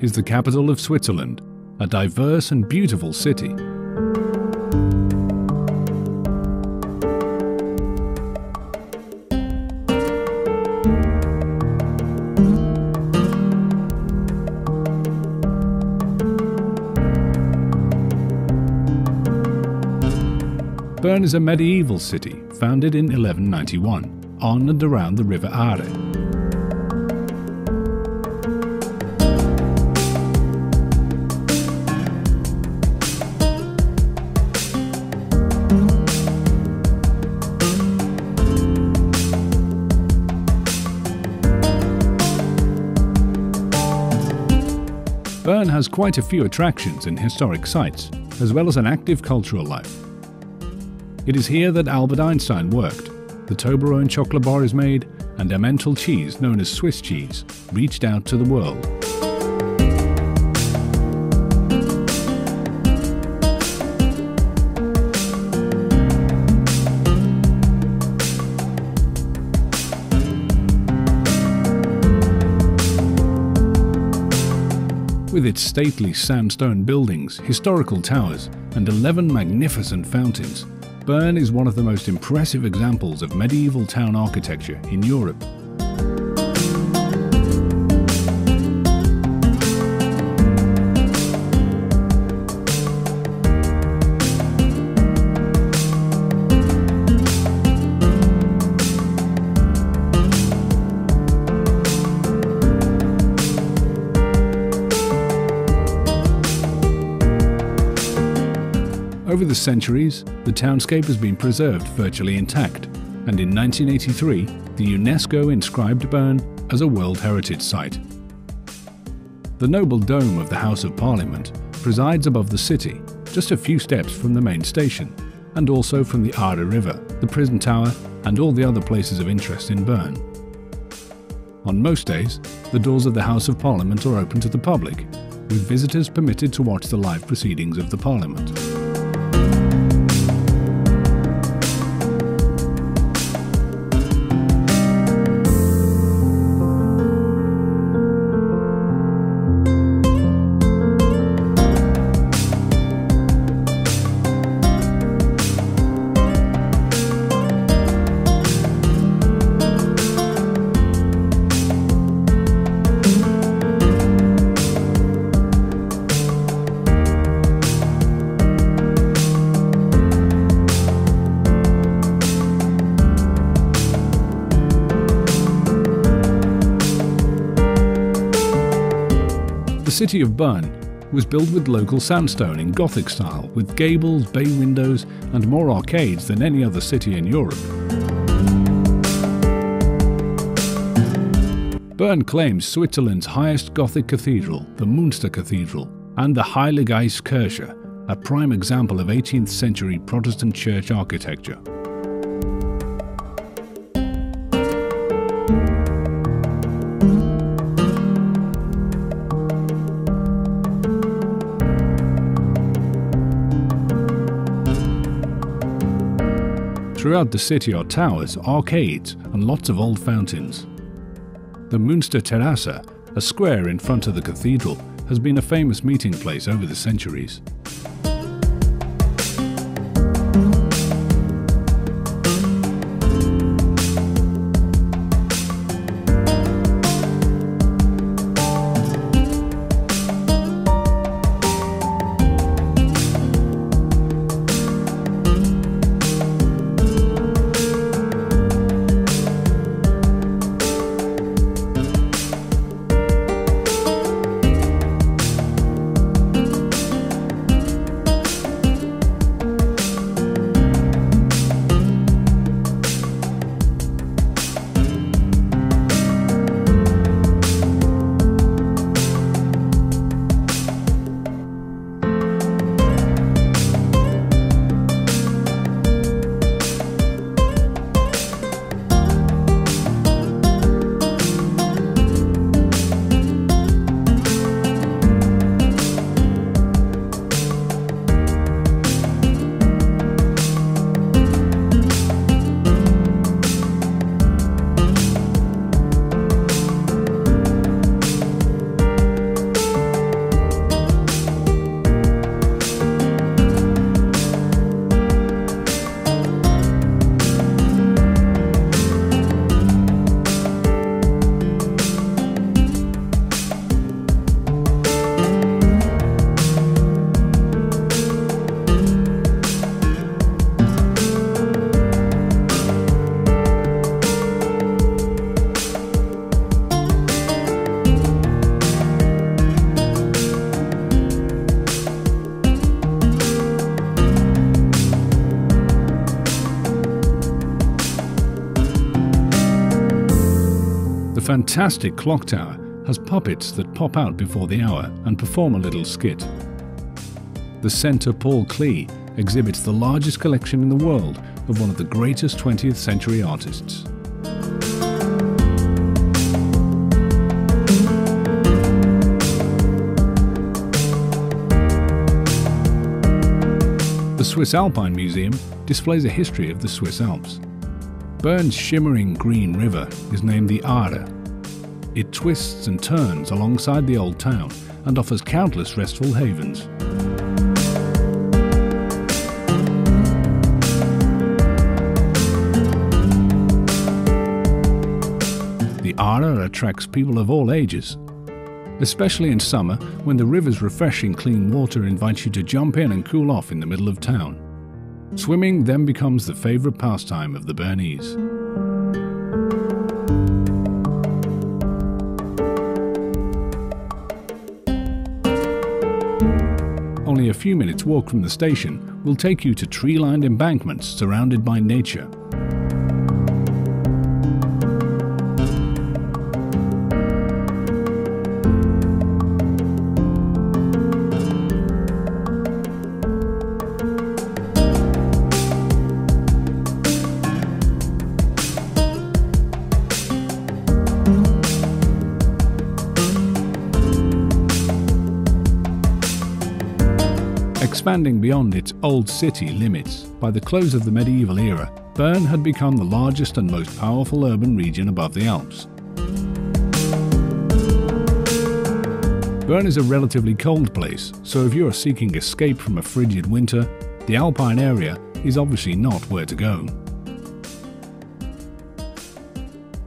Is the capital of Switzerland, a diverse and beautiful city. Bern is a medieval city founded in 1191 on and around the River Aare. Has quite a few attractions and historic sites, as well as an active cultural life. It is here that Albert Einstein worked, the Toblerone chocolate bar is made, and Emmental cheese, known as Swiss cheese, reached out to the world. With its stately sandstone buildings, historical towers, and 11 magnificent fountains, Bern is one of the most impressive examples of medieval town architecture in Europe. The centuries, the townscape has been preserved virtually intact, and in 1983, the UNESCO inscribed Bern as a World Heritage Site. The noble dome of the House of Parliament presides above the city, just a few steps from the main station, and also from the Aare River, the prison tower, and all the other places of interest in Bern. On most days, the doors of the House of Parliament are open to the public, with visitors permitted to watch the live proceedings of the Parliament. The city of Bern was built with local sandstone in Gothic style, with gables, bay windows, and more arcades than any other city in Europe. Bern claims Switzerland's highest Gothic cathedral, the Münster Cathedral, and the Heiliggeistkirche, a prime example of 18th century Protestant church architecture. Throughout the city are towers, arcades, and lots of old fountains. The Münster Terrasse, a square in front of the cathedral, has been a famous meeting place over the centuries. Fantastic clock tower has puppets that pop out before the hour and perform a little skit. The Centre Paul Klee exhibits the largest collection in the world of one of the greatest 20th century artists. The Swiss Alpine Museum displays a history of the Swiss Alps. Bern's shimmering green river is named the Aare. It twists and turns alongside the old town and offers countless restful havens. The Aare attracts people of all ages, especially in summer when the river's refreshing clean water invites you to jump in and cool off in the middle of town. Swimming then becomes the favourite pastime of the Bernese. A few minutes walk from the station will take you to tree-lined embankments surrounded by nature. Expanding beyond its old city limits, by the close of the medieval era, Bern had become the largest and most powerful urban region above the Alps. Bern is a relatively cold place, so if you are seeking escape from a frigid winter, the Alpine area is obviously not where to go.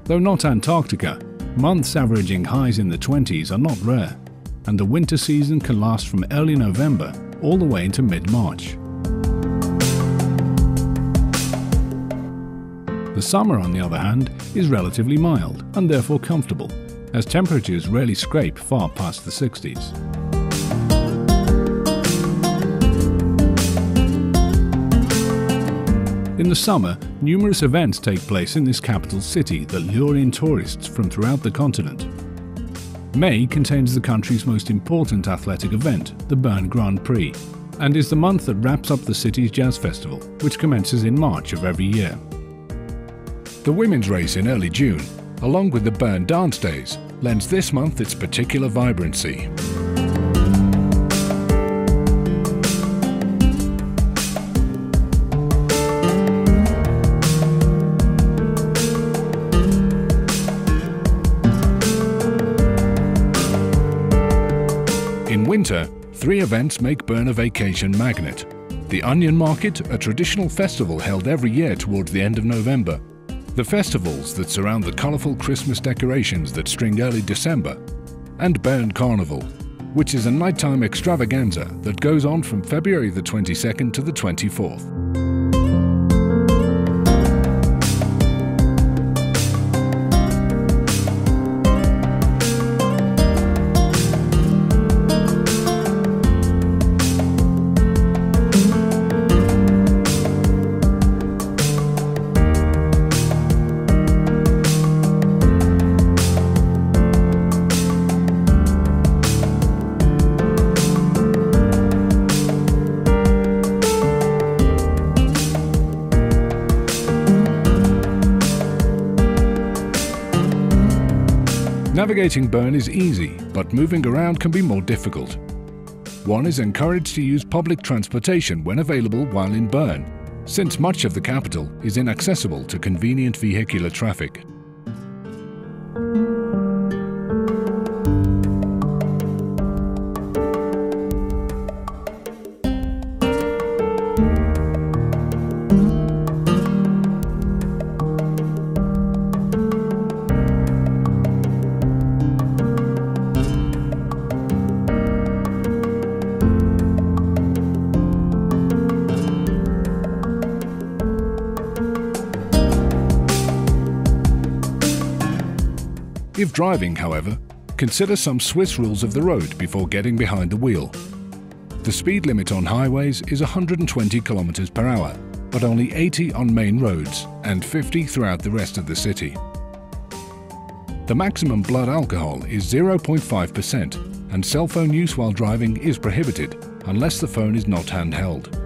Though not Antarctica, months averaging highs in the 20s are not rare, and the winter season can last from early November all the way into mid-March. The summer, on the other hand, is relatively mild and therefore comfortable, as temperatures rarely scrape far past the 60s. In the summer, numerous events take place in this capital city that lure in tourists from throughout the continent. May contains the country's most important athletic event, the Bern Grand Prix, and is the month that wraps up the city's jazz festival, which commences in March of every year. The women's race in early June, along with the Bern Dance Days, lends this month its particular vibrancy. Winter, three events make Bern a vacation magnet. The Onion Market, a traditional festival held every year towards the end of November. The festivals that surround the colourful Christmas decorations that string early December. And Bern Carnival, which is a nighttime extravaganza that goes on from February the 22nd to the 24th. Navigating Bern is easy, but moving around can be more difficult. One is encouraged to use public transportation when available while in Bern, since much of the capital is inaccessible to convenient vehicular traffic. If driving, however, consider some Swiss rules of the road before getting behind the wheel. The speed limit on highways is 120 km per hour, but only 80 on main roads and 50 throughout the rest of the city. The maximum blood alcohol is 0.5% and cell phone use while driving is prohibited unless the phone is not handheld.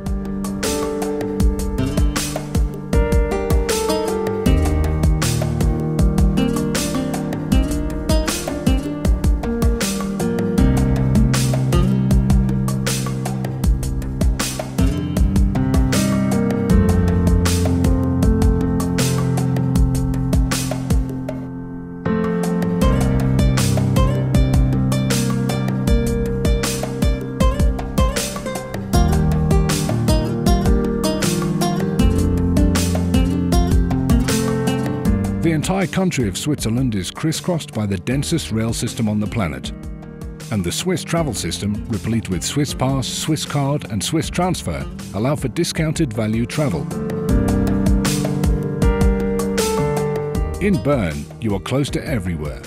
The entire country of Switzerland is crisscrossed by the densest rail system on the planet. And the Swiss travel system, replete with Swiss Pass, Swiss Card and Swiss Transfer, allow for discounted value travel. In Bern, you are close to everywhere.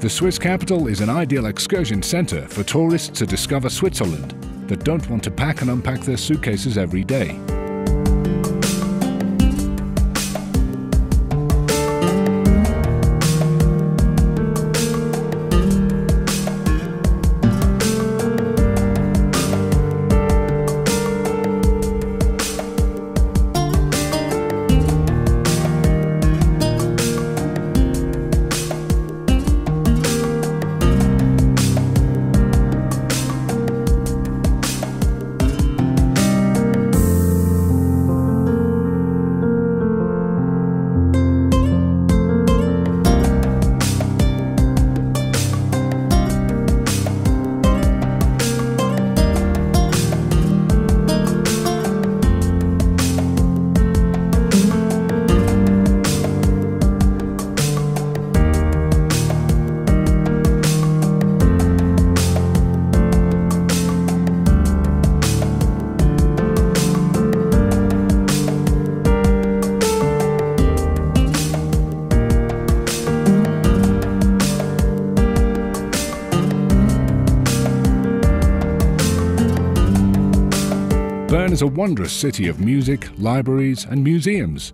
The Swiss capital is an ideal excursion centre for tourists to discover Switzerland that don't want to pack and unpack their suitcases every day. Is a wondrous city of music, libraries and museums.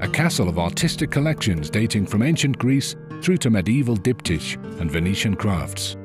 A castle of artistic collections dating from ancient Greece through to medieval diptych and Venetian crafts.